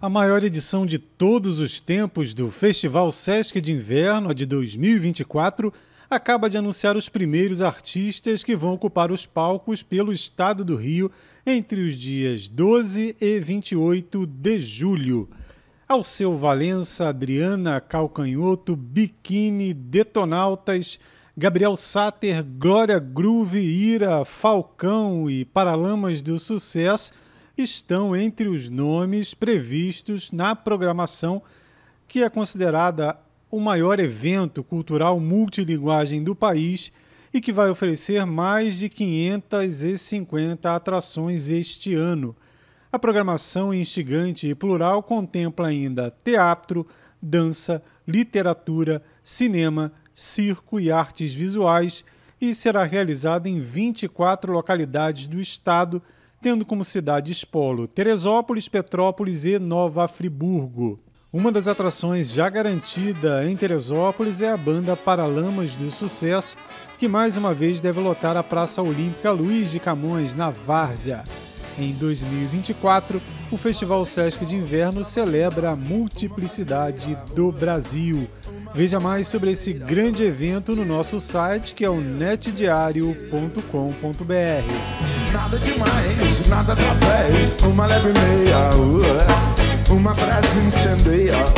A maior edição de todos os tempos do Festival Sesc de Inverno, a de 2024, acaba de anunciar os primeiros artistas que vão ocupar os palcos pelo estado do Rio entre os dias 12 e 28 de julho. Alceu Valença, Adriana Calcanhoto, Biquíni, Detonautas, Gabriel Sater, Glória Groove, Ira, Falcão e Paralamas do Sucesso estão entre os nomes previstos na programação que é considerada o maior evento cultural multilinguagem do país e que vai oferecer mais de 550 atrações este ano. A programação instigante e plural contempla ainda teatro, dança, literatura, cinema, circo e artes visuais e será realizada em 24 localidades do estado tendo como cidades polo Teresópolis, Petrópolis e Nova Friburgo. Uma das atrações já garantida em Teresópolis é a banda Paralamas do Sucesso, que mais uma vez deve lotar a Praça Olímpica Luiz de Camões, na Várzea. Em 2024, o Festival Sesc de Inverno celebra a multiplicidade do Brasil. Veja mais sobre esse grande evento no nosso site, que é o netdiario.com.br. Nada demais, nada através, uma leve meia, uh, uma frase incendeia.